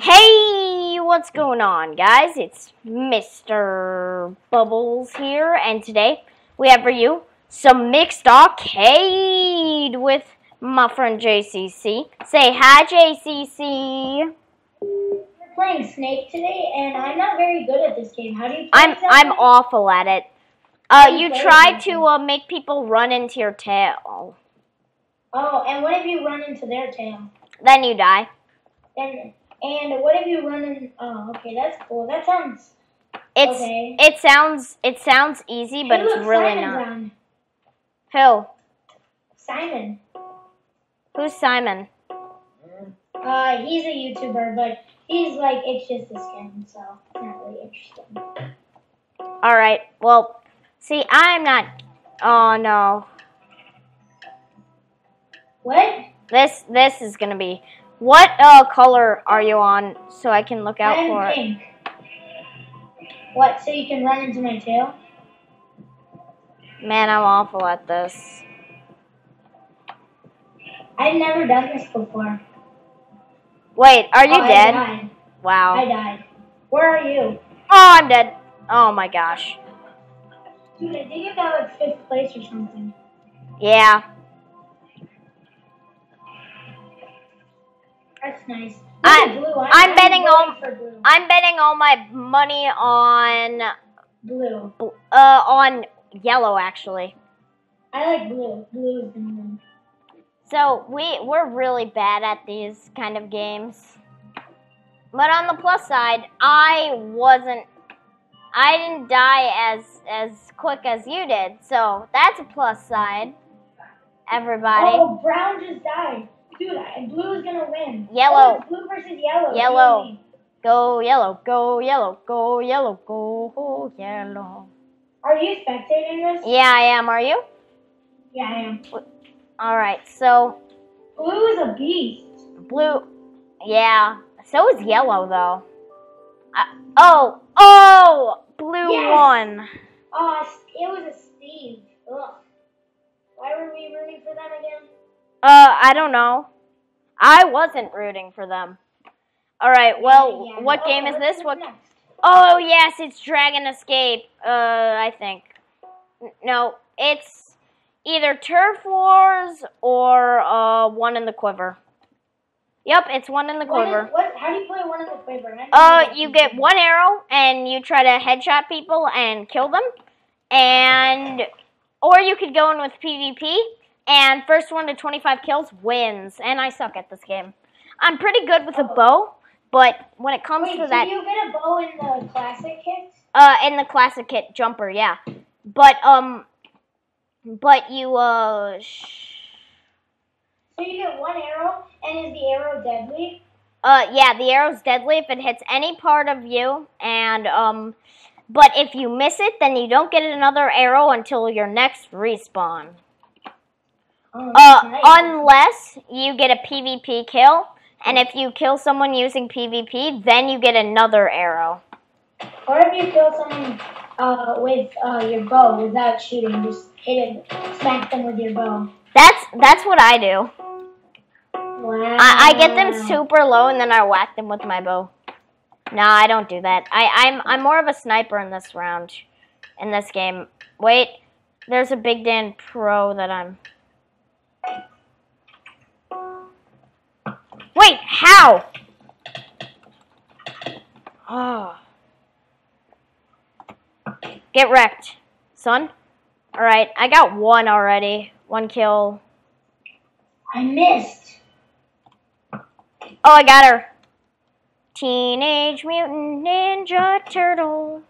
Hey, what's going on, guys? It's Mr. Bubbles here, and today we have for you some mixed arcade with my friend JCC. Say hi, JCC. We're playing Snake today, and I'm not very good at this game. How do you play I'm? I'm awful at it. Uh, you you try to uh, make people run into your tail, Oh, and what if you run into their tail? then you die. And and what if you run in? Oh, okay, that's cool. That sounds It's okay. it sounds it sounds easy, but Hey, it's look, really Simon's not. on. Who? Simon. Who's Simon? Uh, he's a YouTuber, but he's like it's just a skin, so it's not really interesting. All right. Well, see, I'm not. Oh no. What? This this is gonna be. What uh color are you on so I can look out I'm for it? pink. What? So you can run into my tail? Man, I'm awful at this. I've never done this before. Wait, are you Oh, dead? died. Wow. I died. Where are you? Oh, I'm dead. Oh my gosh. Dude, I think I got like fifth place or something. Yeah. That's nice. I, blue. I'm, I'm betting voting on- for blue. I'm betting all my money on blue. bl- uh on yellow actually. I like blue. Blue is the one. So we we're really bad at these kind of games. But on the plus side, I wasn't I didn't die as as quick as you did. So that's a plus side. Everybody. Oh, brown just died. Dude, blue is gonna win. Yellow. Oh, blue versus yellow. Yellow. Go yellow, go yellow, go yellow, go yellow. Are you spectating this? Yeah, I am. Are you? Yeah, I am. All right. So Blue is a beast. blue. Yeah. So is yellow though. I, oh, oh, blue Yes. won. Oh, it was a Steve. Ugh. Why were we rooting for them again? Uh, I don't know. I wasn't rooting for them. All right. Well, Yeah. what Oh, game is this? What? next? Oh yes, it's Dragon Escape. Uh, I think. No, it's either Turf Wars or uh one in the Quiver. Yep, it's one in the Quiver. is- what? How do you play one in the quiver? Uh, you get one arrow and you try to headshot people and kill them, and or you could go in with PvP and first one to 25 kills wins. And I suck at this game. I'm pretty good with a bow, but when it comes Wait, to do that, you get a bow in the classic kit? uh, in the classic kit jumper, yeah, but um, but you uh. So you get one arrow, and is the arrow deadly? Uh, yeah, the arrow's deadly if it hits any part of you, and um, but if you miss it, then you don't get another arrow until your next respawn. Oh, Uh, nice. unless you get a PvP kill, and if you kill someone using PvP, then you get another arrow. Or if you kill someone uh, with uh, your bow without shooting, just hit it, smack them with your bow. That's that's what I do. Wow. I, I get them super low, and then I whack them with my bow. No, I don't do that. I, I'm I'm more of a sniper in this round, in this game. Wait, there's a Big Dan Pro that I'm. Wait, how? Oh. Get wrecked, son. All right, I got one already. One kill. I missed. Oh, I got her. Teenage Mutant Ninja Turtles.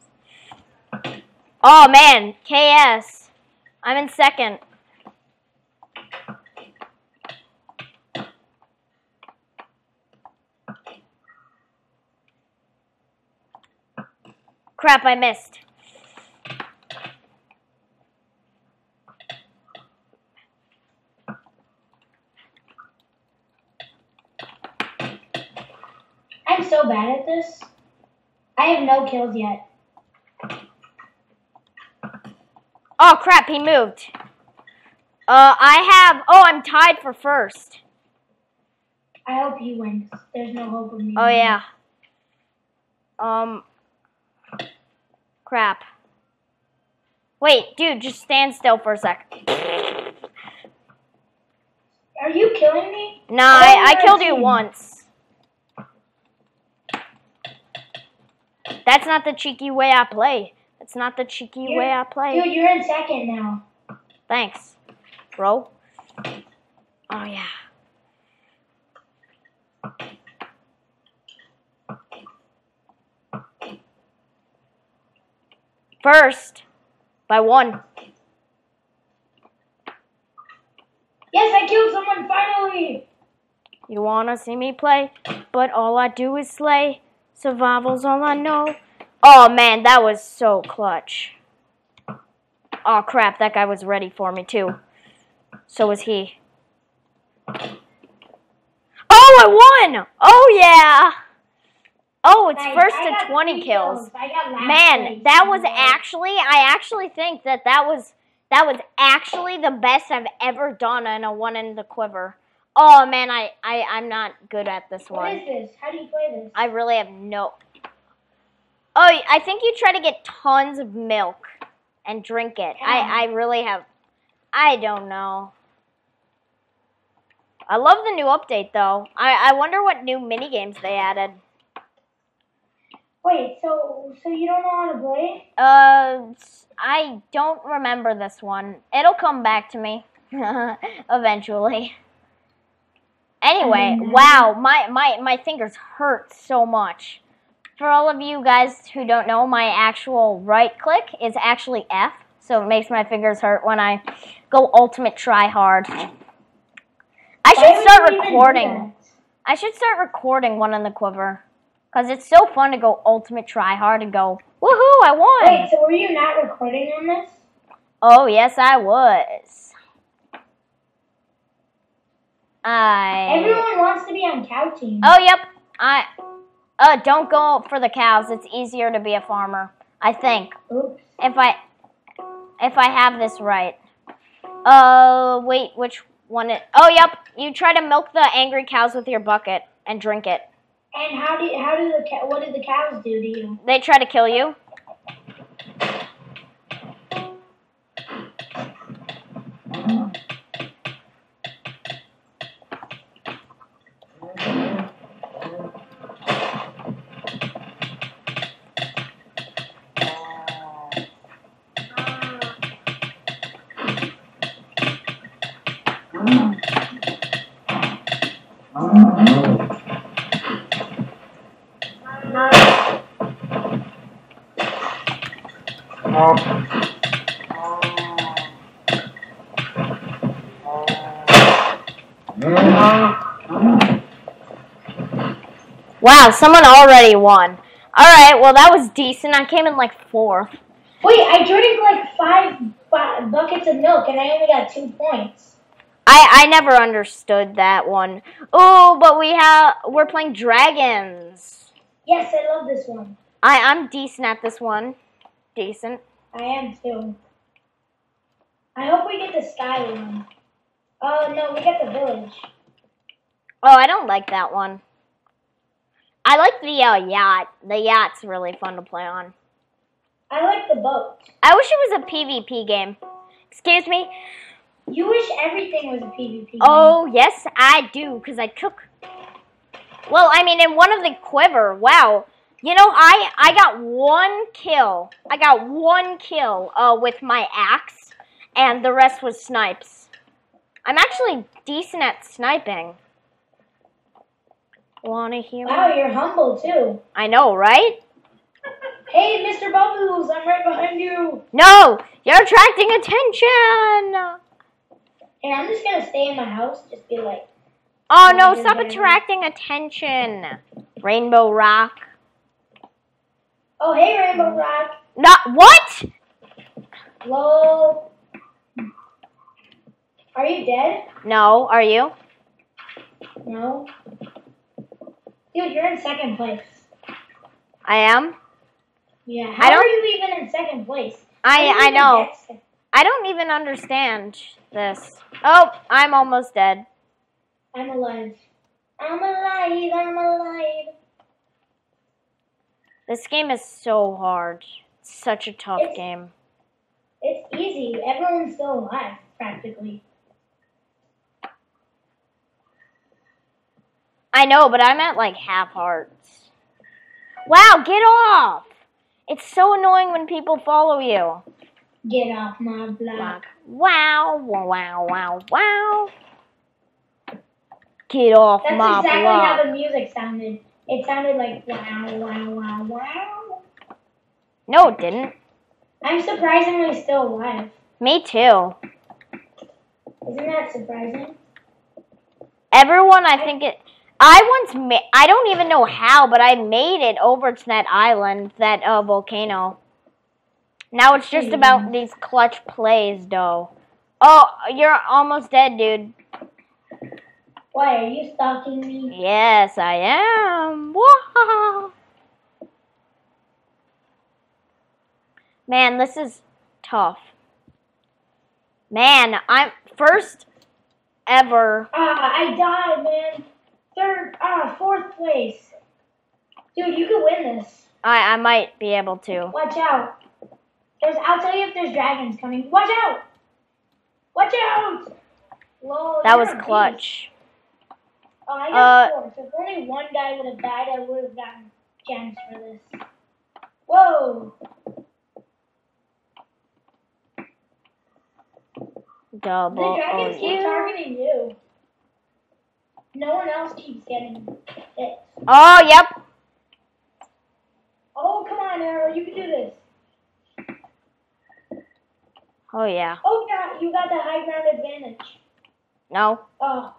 Oh man, KS. I'm in second. Crap, I missed. I'm so bad at this. I have no kills yet. Oh crap, he moved. Uh, I have. Oh, I'm tied for first. I hope you win. 'cause There's no hope of me. Oh winning. yeah. Um. Crap. Wait, dude, just stand still for a sec. Are you killing me? Nah, I I, don't I killed you once. That's not the cheeky way I play. That's not the cheeky You're- way I play. Dude, you're in second now. Thanks, bro. Oh yeah. First, by one. Yes, I killed someone finally. You wanna see me play, but all I do is slay. Survival's all I know. Oh man, that was so clutch. Oh crap, that guy was ready for me too. So was he. Oh, I won! Oh yeah! Oh, it's Nice. first to 20 three kills. Last Man, that was actually I actually think that that was that was actually the best I've ever done in a one in the quiver. Oh man, I I I'm not good at this What one. is this? How do you play this? I really have no. Oh, I think you try to get tons of milk and drink it. Yeah. I I really have. I don't know. I love the new update though. I I wonder what new mini games they added. Wait, so so you don't know how to play? Uh, I don't remember this one. It'll come back to me eventually. Anyway, Um, wow, my, my, my fingers hurt so much. For all of you guys who don't know, my actual right click is actually F, so it makes my fingers hurt when I go ultimate try hard. I should start you even do recording. I should start recording one in the quiver. Because it's so fun to go ultimate try hard and go, woohoo, I won! Wait, so were you not recording on this? Oh, yes, I was. I. Everyone wants to be on cow team. Oh, yep. I. Uh, don't go for the cows. It's easier to be a farmer. I think. Oops. If I. If I have this right. Uh, wait, which one? It, oh, yep. You try to milk the angry cows with your bucket and drink it. And how do how do the what did the cows do to you? They try to kill you. Wow, someone already won. Alright, well, that was decent. I came in like fourth. Wait, I drank like five bu- buckets of milk and I only got two points. I, I never understood that one. Oh, but we have we're playing dragons. Yes, I love this one. I I'm decent at this one. Decent. I am too. I hope we get the sky one. Oh no, we get the village. Oh, I don't like that one. I like the uh, yacht. The yacht's really fun to play on. I like the boat. I wish it was a PvP game. Excuse me. You wish everything was a PvP. game. Oh yes, I do, cause I took. Well, I mean, in one of the quiver. Wow. You know, I I got one kill. I got one kill uh, with my axe, and the rest was snipes. I'm actually decent at sniping. Wanna hear? Wow, me? you're humble too. I know, right? Hey, Mr. Bubbles, I'm right behind you. No, you're attracting attention. Hey, I'm just gonna stay in my house. Just be like, Oh no, stop attracting attention. Rainbow Rock. Oh hey, Rainbow Rock. Not what? Lol. Are you dead? No, are you? No. Dude, you're in second place. I am. Yeah. How I don't- are you even in second place? I I know. I don't even understand this. Oh, I'm almost dead. I'm alive. I'm alive, I'm alive. This game is so hard. It's such a tough It's- game. It's easy. Everyone's still alive, practically. I know, but I'm at like half hearts. Wow, get off! It's so annoying when people follow you. Get off my block. Wow, wow, wow, wow, wow. Get off my block. That's my exactly block. how the music sounded. It sounded like wow, wow, wow, wow. No, it didn't. I'm surprisingly still alive. Me too. Isn't that surprising? Everyone, I think it. I once made. I don't even know how, but I made it over to that island, that uh, volcano. Now it's just about these clutch plays, though. Oh, you're almost dead, dude. Why, are you stalking me? Yes, I am. Wow. Man, this is tough. Man, I'm first ever. Ah, I died, man. Third, ah, fourth place. Dude, you could win this. I I might be able to. Watch out. There's, I'll tell you if there's dragons coming. Watch out! Watch out! Lol, That was clutch. beast. Oh, I got Uh, four. So if only one guy would have died, I would have gotten gems for this. Whoa! Double. The dragons keep targeting you. No one else keeps getting hit. Oh, yep. Oh, come on, Arrow, you can do this. Oh yeah. Oh, yeah, you got the high ground advantage. No. Oh.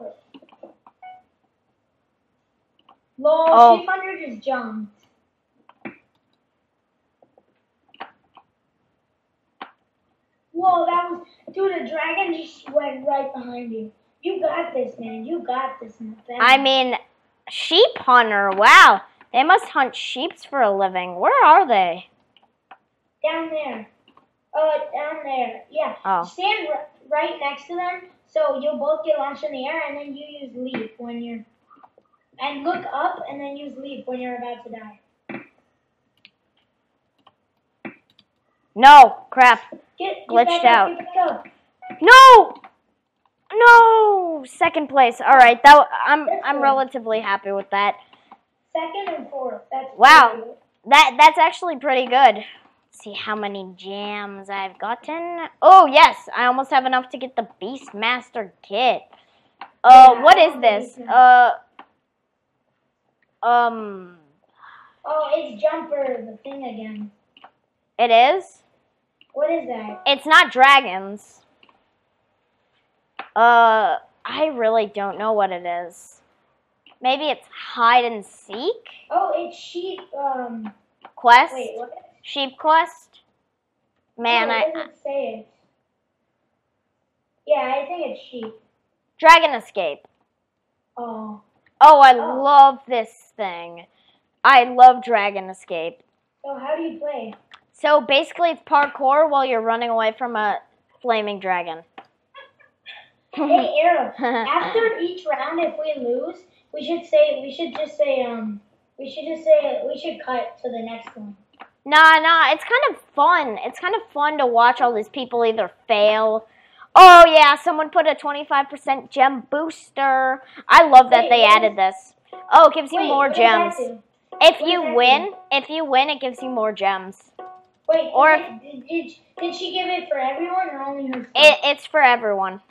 Lol, Oh. 300 just jumped. Whoa, that was, dude, The dragon just went right behind you. You got this, man. You got this, friend. I mean, sheep hunter. Wow. They must hunt sheeps for a living. Where are they? Down there. Uh, down there. Yeah. Oh. Stand r- right next to them, so you'll both get launched in the air, and then you use leap when you're. And look up, and then use leap when you're about to die. No. Crap. Get, get Glitched out. Up, get back up. No. No. Second place. All right. That I'm I'm relatively happy with that. Second and fourth. That's Wow. That that's actually pretty good. Let's see how many jams I've gotten. Oh yes, I almost have enough to get the Beastmaster kit. Uh, Yeah, what is this? Uh, um, Oh, it's jumper, the thing again. it is. What is that? It's not dragons. Uh, I really don't know what it is. Maybe it's hide and seek Oh, it's sheep. Um, quest, wait, what? sheep quest. Man, oh, I say it. Yeah, I think it's sheep. dragon escape. Oh, Oh, I Oh. love this thing. I love Dragon Escape. so how do you play? So basically, it's parkour while you're running away from a flaming dragon. Hey, Arrow. After each round, if we lose, we should say we should just say um we should just say we should cut to the next one. Nah, nah, it's kind of fun. It's kind of fun to watch all these people either fail. Oh, yeah, someone put a 25% gem booster. I love that Wait, they added this. Oh, it gives you Wait, more what does that gems. If what you win, if you win, it gives you more gems. Wait, Or or did, did, did she give it for everyone or only her? It, it's for everyone.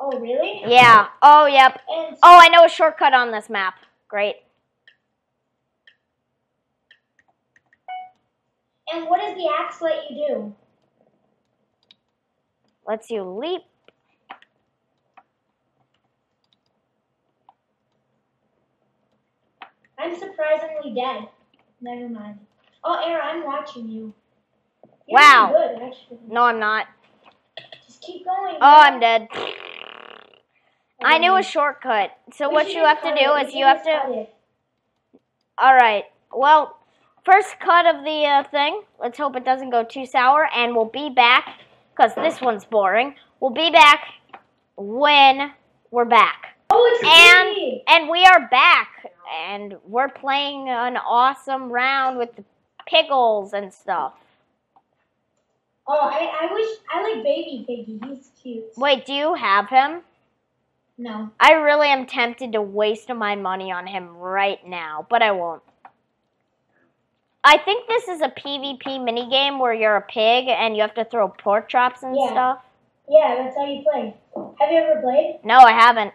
oh, really? Yeah. Oh, yep. And Oh, I know a shortcut on this map. Great. and what does the axe let you do? Lets you leap. I'm surprisingly dead. Never mind. Oh, Era, I'm watching you. You're Wow. good. No, I'm not. Just keep going. Oh, man. I'm dead. I knew a shortcut. So We what you have to do it. is We you have to. All right. Well, first cut of the uh, thing. Let's hope it doesn't go too sour, and we'll be back because this one's boring. We'll be back when we're back. Oh, it's And and we are back and we're playing an awesome round with the pickles and stuff. Oh, I, I wish I like Baby Piggy. He's cute. Wait, do you have him? No. I really am tempted to waste my money on him right now, but I won't. I think this is a PvP minigame where you're a pig and you have to throw pork chops and Yeah. stuff. Yeah, that's how you play. Have you ever played? No, I haven't.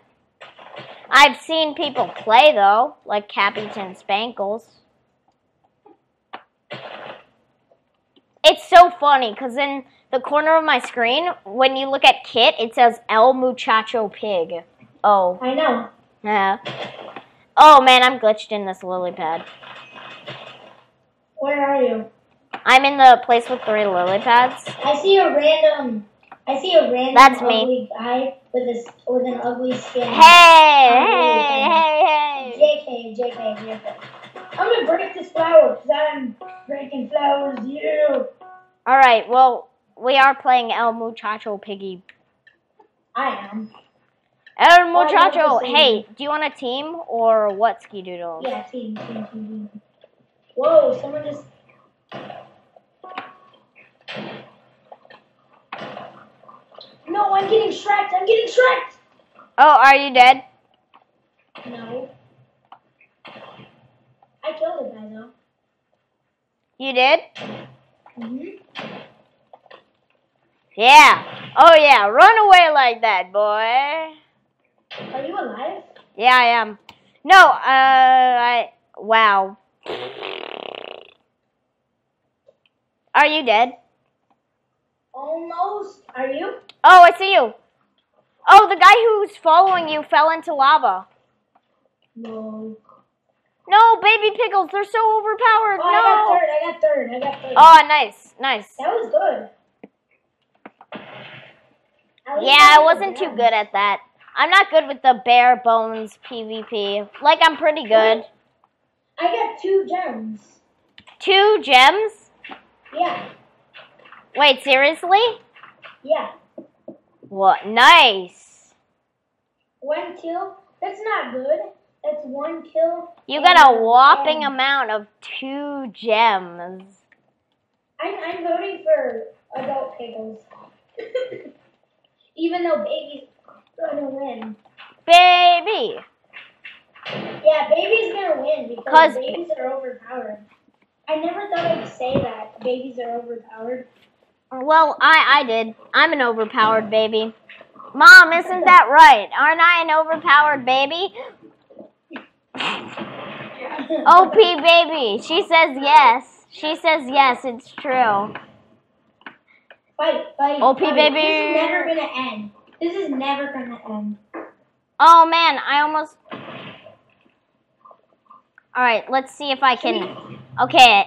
I've seen people play though, like CaptainSparklez. It's so funny because in the corner of my screen, when you look at Kit, it says El Muchacho Pig. Oh, I know. yeah. Oh man, I'm glitched in this lily pad. Where are you? I'm in the place with three lily pads. I see a random. I see a random That's me. ugly guy with a with an ugly skin. Hey, hey, hey, hey. JK, JK, JK. I'm gonna break this flower because I'm breaking flowers. You. All right, well, we are playing El Muchacho Piggy I am. El Muchacho, this hey, do you want a team or what, Ski Doodles? Yeah, team, team, team, team. Whoa! Someone just. No, I'm getting shreked. I'm getting shreked. Oh, are you dead? No. I killed a guy though. You did? Mhm. Yeah. Oh, yeah, run away like that, boy. Are you alive? Yeah, I am. No, uh, I. Wow. Are you dead? Almost. Are you? Oh, I see you. Oh, the guy who's following you fell into lava. No. No, baby pickles, they're so overpowered. Oh, I got third. I got third. I got third. Oh, nice, nice. That was good. Least Yeah, I wasn't too good at that. I'm not good with the bare bones PvP. Like, I'm pretty good. I got two gems. Two gems? Yeah. Wait, seriously? Yeah. What? Nice. One kill. That's not good. That's one kill. You got a whopping amount of two gems. I'm, I'm voting for adult pickles. Even though baby's gonna win. Baby. Yeah, baby's gonna win because babies are overpowered. I never thought I'd say that. Babies are overpowered. Uh, well, I, I did. I'm an overpowered baby. Mom, isn't that right? Aren't I an overpowered baby? OP baby. She says yes. She says yes, it's true. Fight, fight. OP fight. baby. This is never gonna end. This is never gonna end. Oh man, I almost. Alright, let's see if I can. Okay,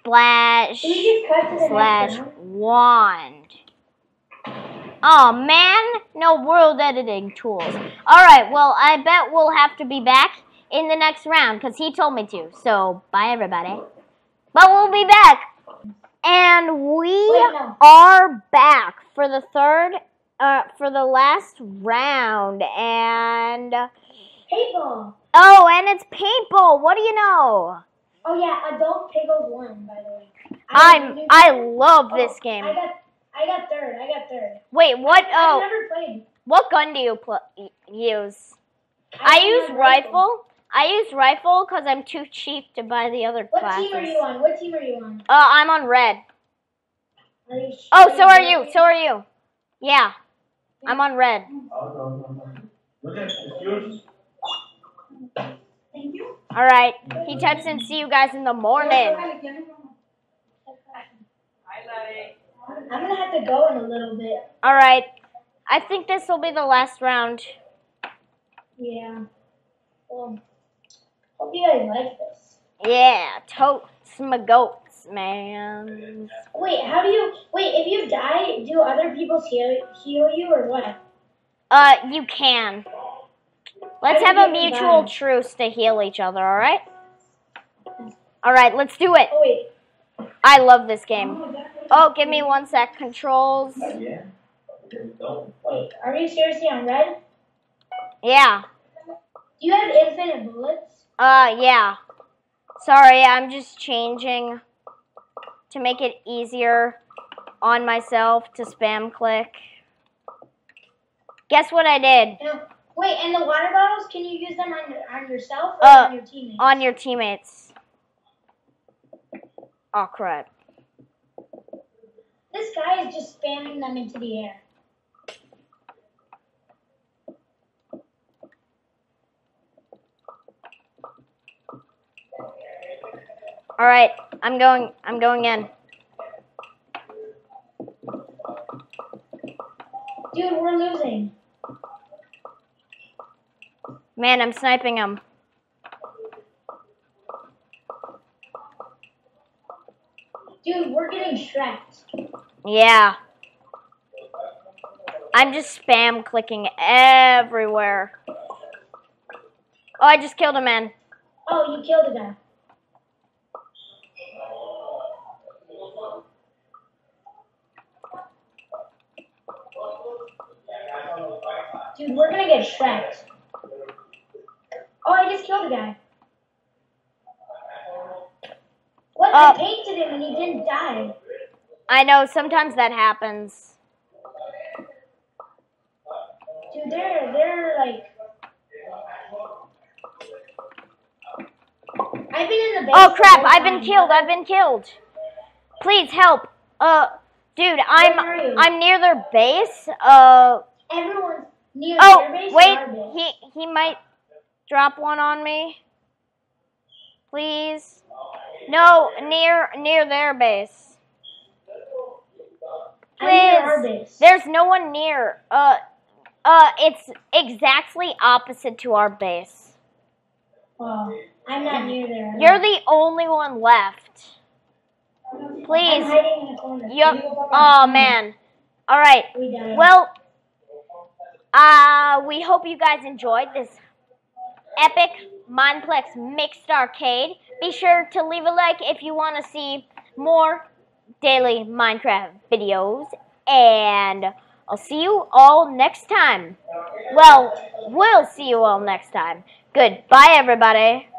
splash Should we just cut to the slash wand. Oh man, no world editing tools. Alright, well, I bet we'll have to be back in the next round because he told me to. So, bye everybody. But we'll be back. And we Wait, no. are back for the third, uh, for the last round. And. Paintball. Oh, and it's paintball. What do you know? Oh yeah, adult pickles won by the way. I'm I love Oh, this game. I got I got third. I got third. Wait, what? I've Oh, never played. what gun do you pl- use? I don't use have rifle. I use rifle because I'm too cheap to buy the other What classes. team are you on? What team are you on? Uh, I'm on red. Are you Oh, so are you. good? So are you. Yeah, I'm on red. Look at it's. Thank you. All right. He types in "see you guys in the morning." I'm gonna have to go in a little bit. All right. I think this will be the last round. Yeah. Well, hope you guys like this. Yeah, totes my goats, man. Wait, how do you? Wait, if you die, do other people heal heal you or what? Uh, you can. Let's have a mutual buy. truce to heal each other, alright? Alright, let's do it. Oh wait. I love this game. Oh, give me one sec. Controls. Yeah. Okay, don't. Wait, are you seriously on red? Yeah. Do you have infinite bullets? Uh, yeah. Sorry, I'm just changing to make it easier on myself to spam click. Guess what I did? No. Wait, and the water bottles, can you use them on, on yourself or Uh, on your teammates? On your teammates. Oh, crap. This guy is just spamming them into the air. All right, I'm going. I'm going in. Dude, we're losing. Man, I'm sniping him. Dude, we're getting shreked. Yeah. I'm just spam clicking everywhere. Oh, I just killed a man. Oh, you killed a guy. Dude, we're gonna get shreked. Oh, I just killed a guy. What? Oh. I painted him and he didn't die. I know sometimes that happens. Dude, they're they're like. I've been in the base. Oh crap! I've been killed. I've been killed. Please help. Uh, dude, I'm Where are you? I'm near their base. Uh, Everyone's near oh their base. or wait, he he might drop one on me. Please. No, near near their base. I'm near our Please. There's no one near. Uh, uh, it's exactly opposite to our base. Oh, I'm not near there. You're the only one left. Please. hiding in the corner. You. You Oh man. All right. We. Well, uh, we hope you guys enjoyed this epic Mineplex Mixed Arcade. Be sure to leave a like if you want to see more daily Minecraft videos. And I'll see you all next time. Well, we'll see you all next time. Goodbye, everybody.